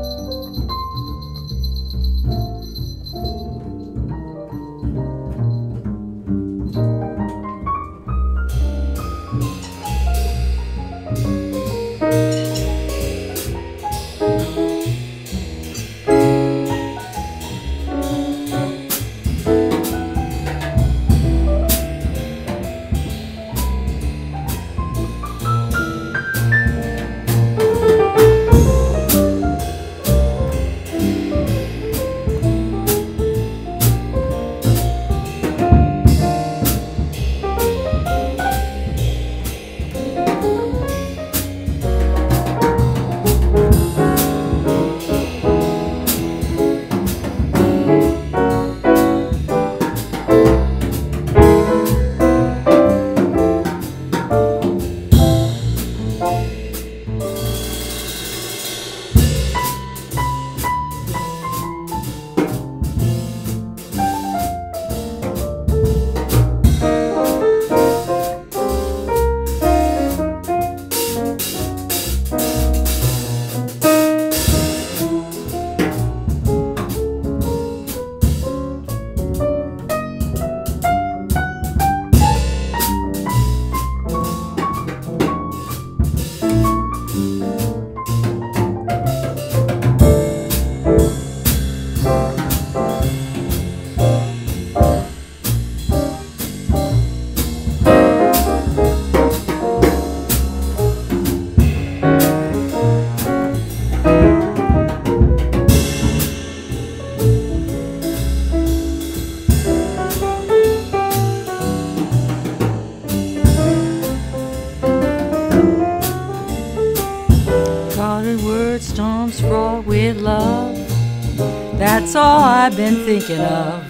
you storms fraught with love. That's all I've been thinking of.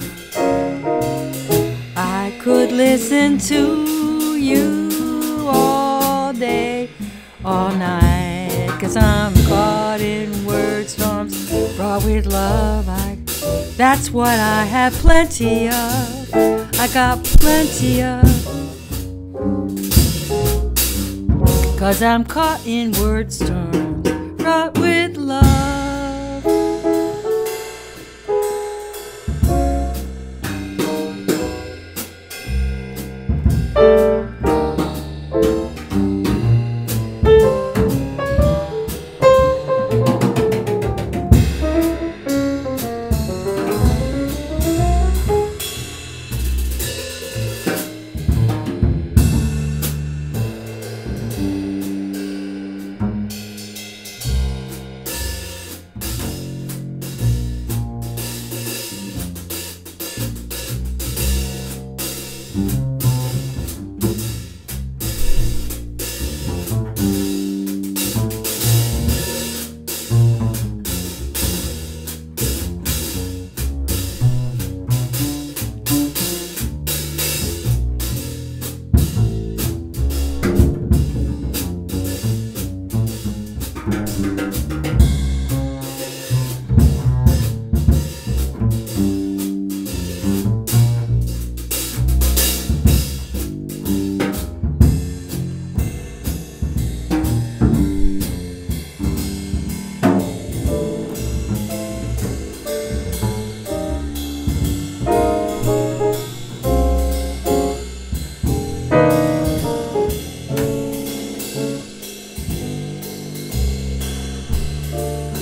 I could listen to you all day, all night, cause I'm caught in word storms fraught with love. I, that's what I have plenty of. I got plenty of. Cause I'm caught in word storms with love.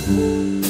Música